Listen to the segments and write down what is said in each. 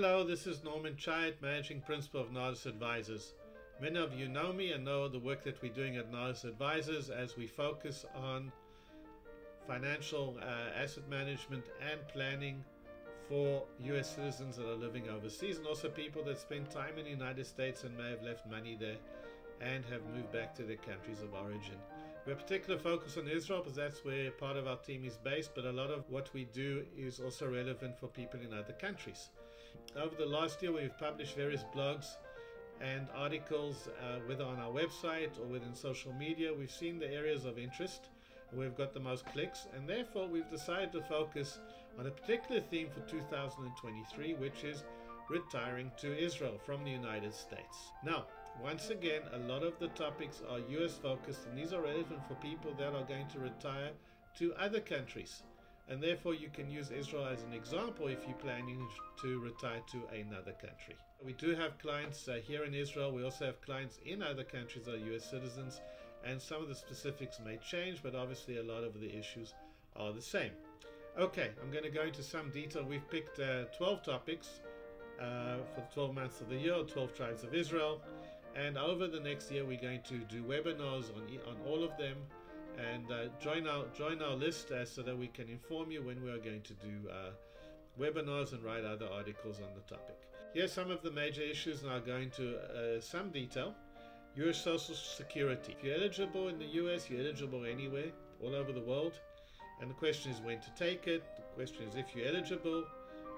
Hello, this is Norman Chait, Managing Principal of Nardis Advisors. Many of you know me and know the work that we're doing at Nardis Advisors as we focus on financial uh, asset management and planning for US citizens that are living overseas and also people that spend time in the United States and may have left money there and have moved back to their countries of origin. We have particular focus on Israel because that's where part of our team is based, but a lot of what we do is also relevant for people in other countries. Over the last year, we've published various blogs and articles, uh, whether on our website or within social media. We've seen the areas of interest. We've got the most clicks, and therefore we've decided to focus on a particular theme for 2023, which is retiring to Israel from the United States. Now, once again, a lot of the topics are US focused, and these are relevant for people that are going to retire to other countries. And therefore, you can use Israel as an example if you're planning to retire to another country. We do have clients uh, here in Israel. We also have clients in other countries that are US citizens, and some of the specifics may change, but obviously, a lot of the issues are the same. Okay, I'm going to go into some detail. We've picked uh, 12 topics uh, for the 12 months of the year, 12 tribes of Israel. And over the next year, we're going to do webinars on, on all of them. And uh, join our join our list uh, so that we can inform you when we are going to do uh, webinars and write other articles on the topic. Here are some of the major issues, and I'll go into uh, some detail. Your Social Security. If you're eligible in the US, you're eligible anywhere, all over the world. And the question is when to take it. The question is if you're eligible,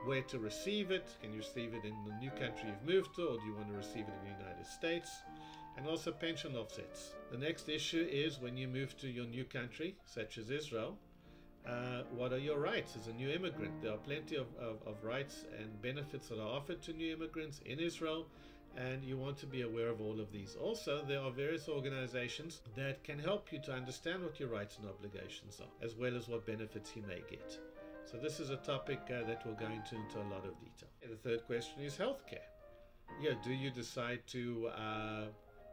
where to receive it. Can you receive it in the new country you've moved to, or do you want to receive it in the United States? And also pension offsets. The next issue is when you move to your new country, such as Israel, uh, what are your rights as a new immigrant? There are plenty of, of, of rights and benefits that are offered to new immigrants in Israel, and you want to be aware of all of these. Also, there are various organizations that can help you to understand what your rights and obligations are, as well as what benefits you may get. So this is a topic uh, that will go into, into a lot of detail. The third question is healthcare. Yeah, do you decide to uh,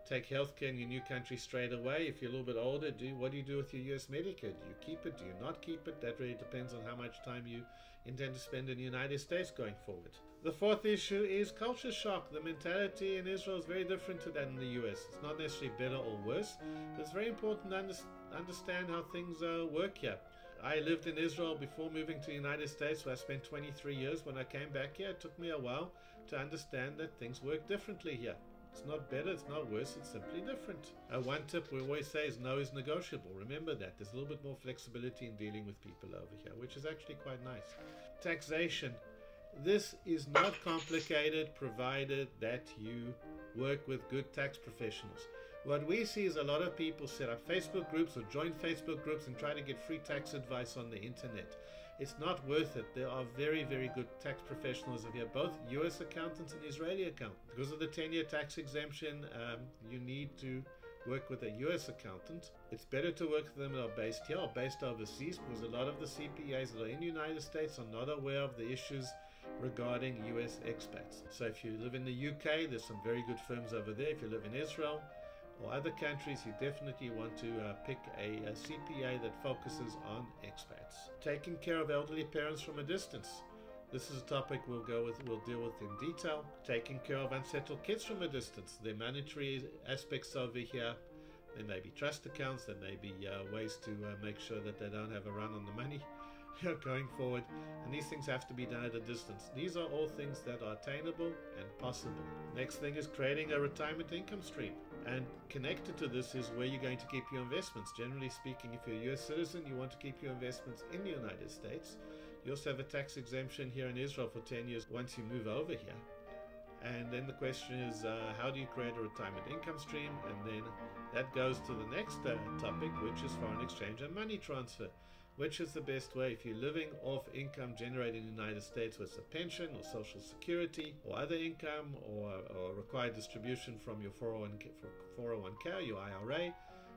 take healthcare in your new country straight away? If you're a little bit older, do what do you do with your US Medicare? Do you keep it? Do you not keep it? That really depends on how much time you intend to spend in the United States going forward. The fourth issue is culture shock. The mentality in Israel is very different to that in the US. It's not necessarily better or worse, but it's very important to under- understand how things uh, work here. I lived in Israel before moving to the United States, where I spent 23 years. When I came back here, it took me a while to understand that things work differently here. It's not better, it's not worse, it's simply different. Uh, one tip we always say is no is negotiable. Remember that. There's a little bit more flexibility in dealing with people over here, which is actually quite nice. Taxation. This is not complicated provided that you work with good tax professionals. What we see is a lot of people set up Facebook groups or join Facebook groups and try to get free tax advice on the internet. It's not worth it. There are very, very good tax professionals over here, both US accountants and Israeli accountants. Because of the 10 year tax exemption, um, you need to work with a US accountant. It's better to work with them that are based here or based overseas because a lot of the CPAs that are in the United States are not aware of the issues regarding US expats. So if you live in the UK, there's some very good firms over there. If you live in Israel, or other countries, you definitely want to uh, pick a, a, CPA that focuses on expats. Taking care of elderly parents from a distance. This is a topic we'll go with, we'll deal with in detail. Taking care of unsettled kids from a distance. The monetary aspects over here. There may be trust accounts. There may be uh, ways to uh, make sure that they don't have a run on the money going forward. And these things have to be done at a distance. These are all things that are attainable and possible. Next thing is creating a retirement income stream. And connected to this is where you're going to keep your investments. Generally speaking, if you're a US citizen, you want to keep your investments in the United States. You also have a tax exemption here in Israel for 10 years once you move over here. And then the question is, uh, how do you create a retirement income stream? And then that goes to the next uh, topic, which is foreign exchange and money transfer. Which is the best way if you're living off income generated in the United States, whether it's a pension or social security or other income or, or required distribution from your 401k, 401k, your IRA?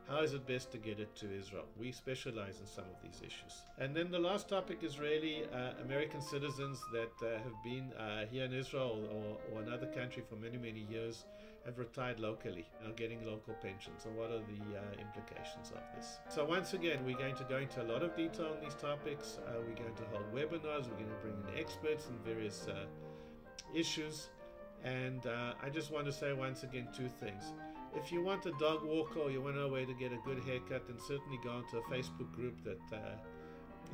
How is it best to get it to Israel? We specialize in some of these issues. And then the last topic is really uh, American citizens that uh, have been uh, here in Israel or, or, another country for many, many years have retired locally are getting local pensions. And what are the uh, implications of this? So, once again, we're going to go into a lot of detail on these topics. Uh, we're going to hold webinars, we're going to bring in experts in various uh, issues. And I just want to say once again two things. If you want a dog walker or you want know where to get a good haircut, then certainly go onto a Facebook group that uh,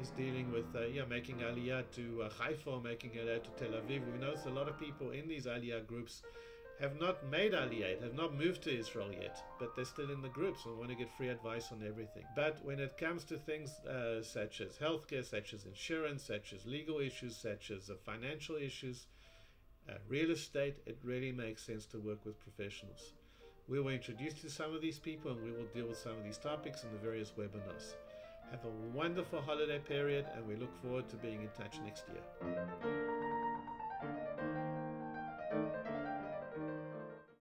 is dealing with uh, yeah making Aliyah to uh, Haifa, making Aliyah to Tel Aviv. We notice a lot of people in these Aliyah groups have not made Aliyah, have not moved to Israel yet, but they're still in the groups and want to get free advice on everything. But when it comes to things uh, such as healthcare, such as insurance, such as legal issues, such as uh, financial issues, uh, real estate, it really makes sense to work with professionals. We will introduce you to some of these people and we will deal with some of these topics in the various webinars. Have a wonderful holiday period and we look forward to being in touch next year.